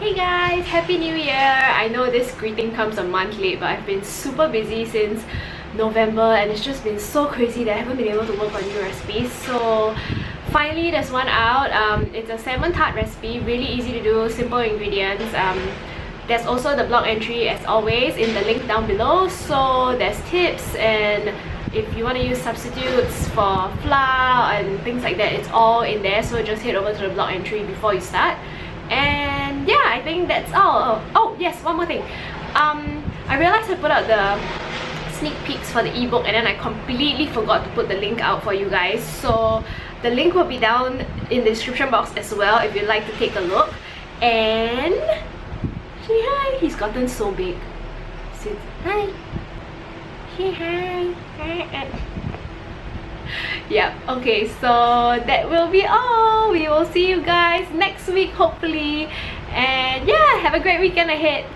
Hey guys, Happy New Year! I know this greeting comes a month late but I've been super busy since November and it's just been so crazy that I haven't been able to work on new recipes so finally there's one out. Um, it's a salmon tart recipe, really easy to do, simple ingredients. Um, there's also the blog entry as always in the link down below so there's tips and if you want to use substitutes for flour and things like that it's all in there so just head over to the blog entry before you start I think that's all. Oh, oh yes one more thing. Um I realized I put out the sneak peeks for the ebook and then I completely forgot to put the link out for you guys. So the link will be down in the description box as well if you'd like to take a look. And say hi he's gotten so big. Sit hi. Say hi. Yep okay so that will be all. We will see you guys next week hopefully and yeah have a great weekend ahead